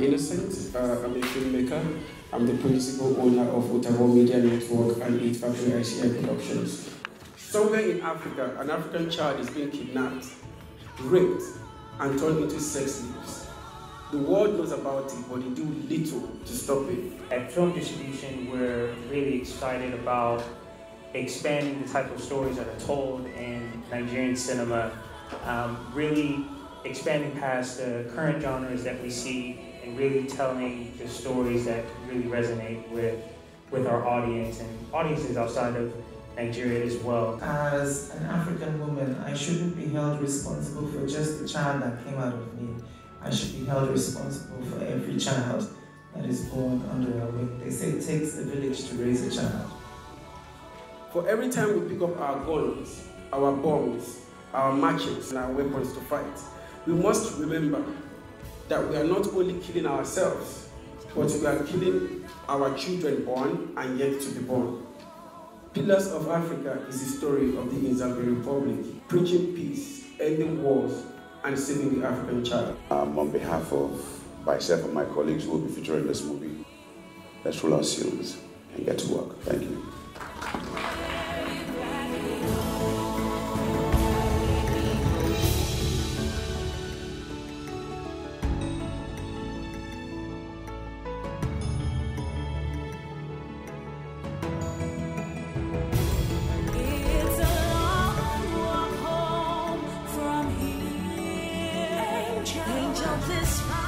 Innocent. Uh, I'm a filmmaker. I'm the principal owner of Otabor Media Network and HeatFactory ICI Productions. Somewhere in Africa, an African child is being kidnapped, raped, and turned into sex slaves. The world knows about it, but they do little to stop it. At Film Distribution, we're really excited about expanding the type of stories that are told in Nigerian cinema um, really expanding past the current genres that we see and really telling the stories that really resonate with, with our audience and audiences outside of Nigeria as well. As an African woman, I shouldn't be held responsible for just the child that came out of me. I should be held responsible for every child that is born under our wing. They say it takes a village to raise a child. For every time we pick up our guns, our bombs, our matches, and our weapons to fight, we must remember that we are not only killing ourselves, but we are killing our children born and yet to be born. Pillars of Africa is the story of the Nzambi Republic, preaching peace, ending wars, and saving the African child. Um, on behalf of myself and my colleagues who will be featuring this movie, let's roll our seals and get to work. Thank you. edge of this